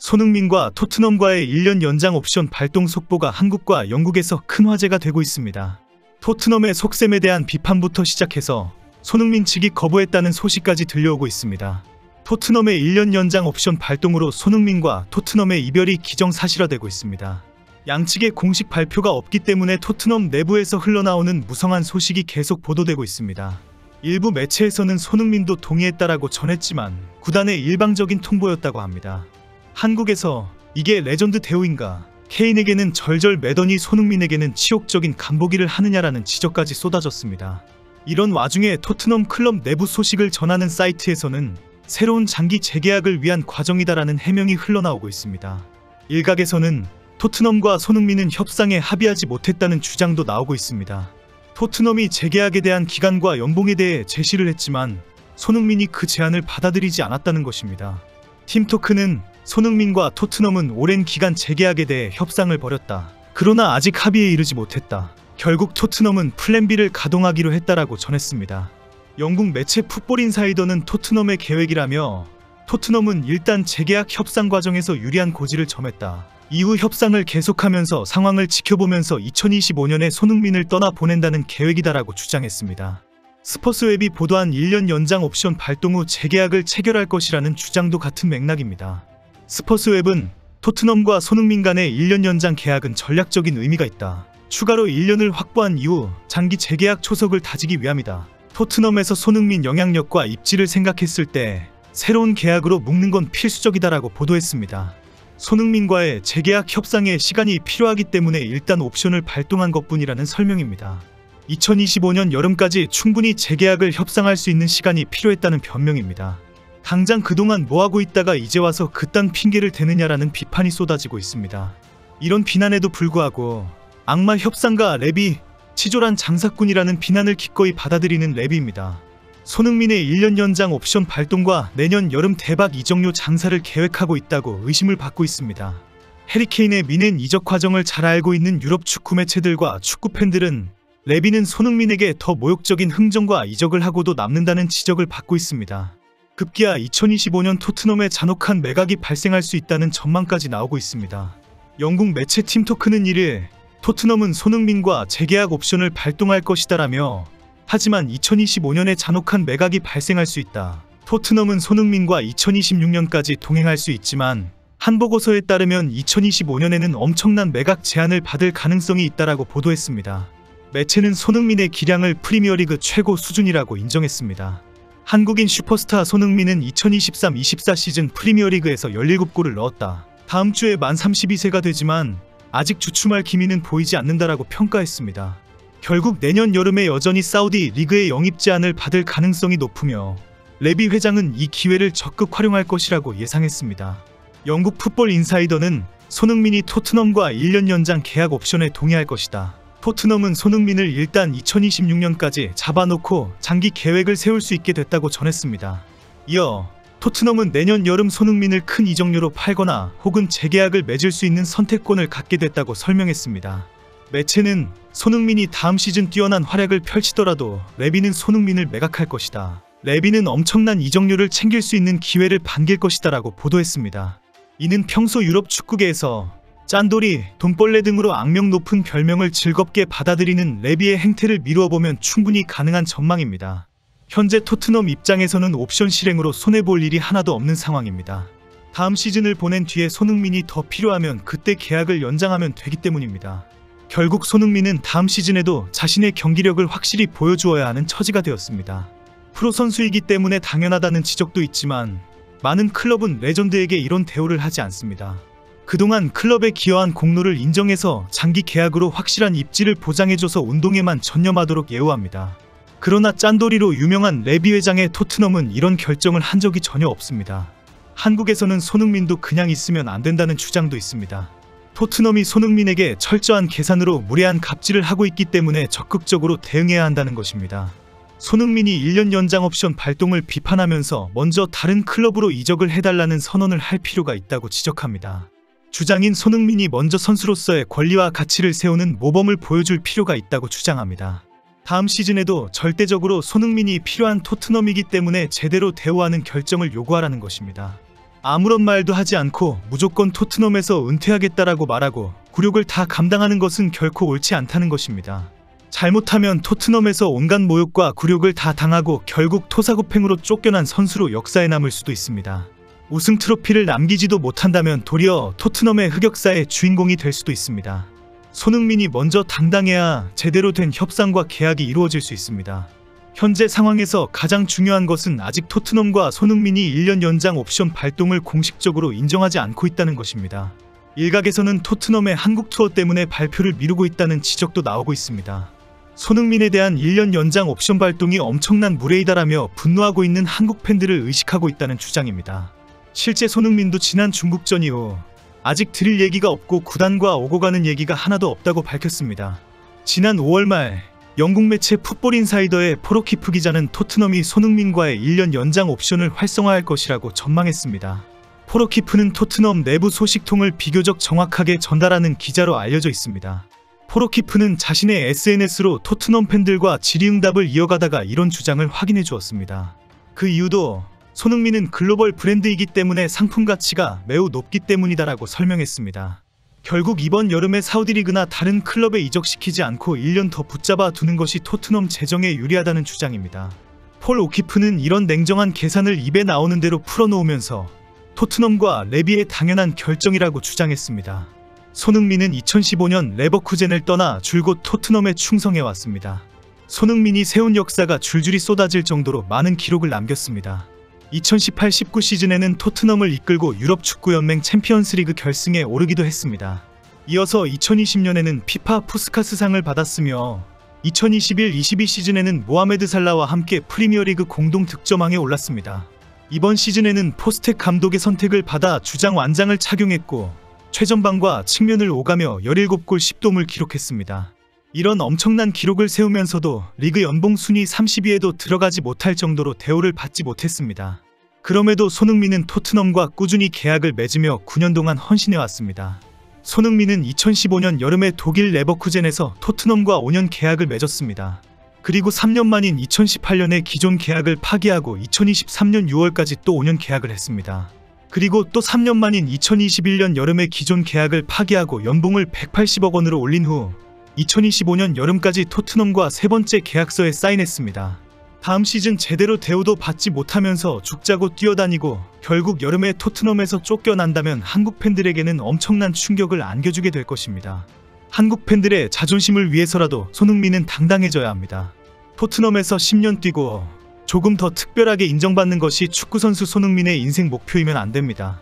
손흥민과 토트넘과의 1년 연장 옵션 발동 속보가 한국과 영국에서 큰 화제가 되고 있습니다. 토트넘의 속셈에 대한 비판부터 시작해서 손흥민 측이 거부했다는 소식까지 들려오고 있습니다. 토트넘의 1년 연장 옵션 발동으로 손흥민과 토트넘의 이별이 기정사실화되고 있습니다. 양측의 공식 발표가 없기 때문에 토트넘 내부에서 흘러나오는 무성한 소식이 계속 보도되고 있습니다. 일부 매체에서는 손흥민도 동의했다라고 전했지만 구단의 일방적인 통보였다고 합니다. 한국에서 이게 레전드 대우인가? 케인에게는 쩔쩔매더니 손흥민에게는 치욕적인 간보기를 하느냐라는 지적까지 쏟아졌습니다. 이런 와중에 토트넘 클럽 내부 소식을 전하는 사이트에서는 새로운 장기 재계약을 위한 과정이다라는 해명이 흘러나오고 있습니다. 일각에서는 토트넘과 손흥민은 협상에 합의하지 못했다는 주장도 나오고 있습니다. 토트넘이 재계약에 대한 기간과 연봉에 대해 제시를 했지만 손흥민이 그 제안을 받아들이지 않았다는 것입니다. 팀토크는 손흥민과 토트넘은 오랜 기간 재계약에 대해 협상을 벌였다. 그러나 아직 합의에 이르지 못했다. 결국 토트넘은 플랜 B를 가동하기로 했다라고 전했습니다. 영국 매체 풋볼 인사이더는 토트넘의 계획이라며 토트넘은 일단 재계약 협상 과정에서 유리한 고지를 점했다. 이후 협상을 계속하면서 상황을 지켜보면서 2025년에 손흥민을 떠나 보낸다는 계획이다라고 주장했습니다. 스퍼스웹이 보도한 1년 연장 옵션 발동 후 재계약을 체결할 것이라는 주장도 같은 맥락입니다. 스퍼스웹은 토트넘과 손흥민 간의 1년 연장 계약은 전략적인 의미가 있다. 추가로 1년을 확보한 이후 장기 재계약 초석을 다지기 위함이다. 토트넘에서 손흥민 영향력과 입지를 생각했을 때 새로운 계약으로 묶는 건 필수적이다라고 보도했습니다. 손흥민과의 재계약 협상에 시간이 필요하기 때문에 일단 옵션을 발동한 것뿐이라는 설명입니다. 2025년 여름까지 충분히 재계약을 협상할 수 있는 시간이 필요했다는 변명입니다. 당장 그동안 뭐하고 있다가 이제 와서 그딴 핑계를 대느냐라는 비판이 쏟아지고 있습니다. 이런 비난에도 불구하고 악마 협상가 랩이 치졸한 장사꾼이라는 비난을 기꺼이 받아들이는 랩입니다. 손흥민의 1년 연장 옵션 발동과 내년 여름 대박 이적료 장사를 계획하고 있다고 의심을 받고 있습니다. 해리케인의 미넨 이적 과정을 잘 알고 있는 유럽 축구 매체들과 축구 팬들은 레비는 손흥민에게 더 모욕적인 흥정과 이적을 하고도 남는다는 지적을 받고 있습니다. 급기야 2025년 토트넘의 잔혹한 매각이 발생할 수 있다는 전망까지 나오고 있습니다. 영국 매체 팀토크는 이를 토트넘은 손흥민과 재계약 옵션을 발동할 것이다라며 하지만 2025년에 잔혹한 매각이 발생할 수 있다. 토트넘은 손흥민과 2026년까지 동행할 수 있지만 한 보고서에 따르면 2025년에는 엄청난 매각 제한을 받을 가능성이 있다라고 보도했습니다. 매체는 손흥민의 기량을 프리미어리그 최고 수준이라고 인정했습니다. 한국인 슈퍼스타 손흥민은 2023-24 시즌 프리미어리그에서 17골을 넣었다. 다음 주에 만 32세가 되지만 아직 주춤할 기미는 보이지 않는다라고 평가했습니다. 결국 내년 여름에 여전히 사우디 리그의 영입 제한을 받을 가능성이 높으며 레비 회장은 이 기회를 적극 활용할 것이라고 예상했습니다. 영국 풋볼 인사이더는 손흥민이 토트넘과 1년 연장 계약 옵션에 동의할 것이다. 토트넘은 손흥민을 일단 2026년까지 잡아놓고 장기 계획을 세울 수 있게 됐다고 전했습니다. 이어 토트넘은 내년 여름 손흥민을 큰 이적료로 팔거나 혹은 재계약을 맺을 수 있는 선택권을 갖게 됐다고 설명했습니다. 매체는 손흥민이 다음 시즌 뛰어난 활약을 펼치더라도 레비는 손흥민을 매각할 것이다. 레비는 엄청난 이적료를 챙길 수 있는 기회를 반길 것이다 라고 보도했습니다. 이는 평소 유럽 축구계에서 짠돌이, 돈벌레 등으로 악명 높은 별명을 즐겁게 받아들이는 레비의 행태를 미루어 보면 충분히 가능한 전망입니다. 현재 토트넘 입장에서는 옵션 실행으로 손해볼 일이 하나도 없는 상황입니다. 다음 시즌을 보낸 뒤에 손흥민이 더 필요하면 그때 계약을 연장하면 되기 때문입니다. 결국 손흥민은 다음 시즌에도 자신의 경기력을 확실히 보여주어야 하는 처지가 되었습니다. 프로 선수이기 때문에 당연하다는 지적도 있지만 많은 클럽은 레전드에게 이런 대우를 하지 않습니다. 그동안 클럽에 기여한 공로를 인정해서 장기 계약으로 확실한 입지를 보장해줘서 운동에만 전념하도록 예우합니다. 그러나 짠돌이로 유명한 레비 회장의 토트넘은 이런 결정을 한 적이 전혀 없습니다. 한국에서는 손흥민도 그냥 있으면 안 된다는 주장도 있습니다. 토트넘이 손흥민에게 철저한 계산으로 무례한 갑질을 하고 있기 때문에 적극적으로 대응해야 한다는 것입니다. 손흥민이 1년 연장 옵션 발동을 비판하면서 먼저 다른 클럽으로 이적을 해달라는 선언을 할 필요가 있다고 지적합니다. 주장인 손흥민이 먼저 선수로서의 권리와 가치를 세우는 모범을 보여줄 필요가 있다고 주장합니다. 다음 시즌에도 절대적으로 손흥민이 필요한 토트넘이기 때문에 제대로 대우하는 결정을 요구하라는 것입니다. 아무런 말도 하지 않고 무조건 토트넘에서 은퇴하겠다라고 말하고 굴욕을 다 감당하는 것은 결코 옳지 않다는 것입니다. 잘못하면 토트넘에서 온갖 모욕과 굴욕을 다 당하고 결국 토사구팽으로 쫓겨난 선수로 역사에 남을 수도 있습니다. 우승 트로피를 남기지도 못한다면 도리어 토트넘의 흑역사의 주인공이 될 수도 있습니다. 손흥민이 먼저 당당해야 제대로 된 협상과 계약이 이루어질 수 있습니다. 현재 상황에서 가장 중요한 것은 아직 토트넘과 손흥민이 1년 연장 옵션 발동을 공식적으로 인정하지 않고 있다는 것입니다. 일각에서는 토트넘의 한국 투어 때문에 발표를 미루고 있다는 지적도 나오고 있습니다. 손흥민에 대한 1년 연장 옵션 발동이 엄청난 무례이다라며 분노하고 있는 한국 팬들을 의식하고 있다는 주장입니다. 실제 손흥민도 지난 중국전 이후 아직 드릴 얘기가 없고 구단과 오고 가는 얘기가 하나도 없다고 밝혔습니다. 지난 5월 말 영국 매체 풋볼 인사이더의 포로키프 기자는 토트넘이 손흥민과의 1년 연장 옵션을 활성화할 것이라고 전망했습니다. 포로키프는 토트넘 내부 소식통을 비교적 정확하게 전달하는 기자로 알려져 있습니다. 포로키프는 자신의 SNS로 토트넘 팬들과 질의응답을 이어가다가 이런 주장을 확인해 주었습니다. 그 이유도 손흥민은 글로벌 브랜드이기 때문에 상품 가치가 매우 높기 때문이다라고 설명했습니다. 결국 이번 여름에 사우디리그나 다른 클럽에 이적시키지 않고 1년 더 붙잡아 두는 것이 토트넘 재정에 유리하다는 주장입니다. 폴 오키프는 이런 냉정한 계산을 입에 나오는 대로 풀어놓으면서 토트넘과 레비의 당연한 결정이라고 주장했습니다. 손흥민은 2015년 레버쿠젠을 떠나 줄곧 토트넘에 충성해 왔습니다. 손흥민이 세운 역사가 줄줄이 쏟아질 정도로 많은 기록을 남겼습니다. 2018-19 시즌에는 토트넘을 이끌고 유럽 축구 연맹 챔피언스리그 결승에 오르기도 했습니다. 이어서 2020년에는 피파 푸스카스상을 받았으며 2021-22 시즌에는 모하메드 살라와 함께 프리미어리그 공동 득점왕에 올랐습니다. 이번 시즌에는 포스텍 감독의 선택을 받아 주장 완장을 착용했고 최전방과 측면을 오가며 17골 10도움을 기록했습니다. 이런 엄청난 기록을 세우면서도 리그 연봉 순위 30위에도 들어가지 못할 정도로 대우를 받지 못했습니다. 그럼에도 손흥민은 토트넘과 꾸준히 계약을 맺으며 9년 동안 헌신해 왔습니다. 손흥민은 2015년 여름에 독일 레버쿠젠에서 토트넘과 5년 계약을 맺었습니다. 그리고 3년 만인 2018년에 기존 계약을 파기하고 2023년 6월까지 또 5년 계약을 했습니다. 그리고 또 3년 만인 2021년 여름에 기존 계약을 파기하고 연봉을 180억 원으로 올린 후 2025년 여름까지 토트넘과 세 번째 계약서에 사인했습니다. 다음 시즌 제대로 대우도 받지 못하면서 죽자고 뛰어다니고 결국 여름에 토트넘에서 쫓겨난다면 한국 팬들에게는 엄청난 충격을 안겨주게 될 것입니다. 한국 팬들의 자존심을 위해서라도 손흥민은 당당해져야 합니다. 토트넘에서 10년 뛰고 조금 더 특별하게 인정받는 것이 축구선수 손흥민의 인생 목표이면 안 됩니다.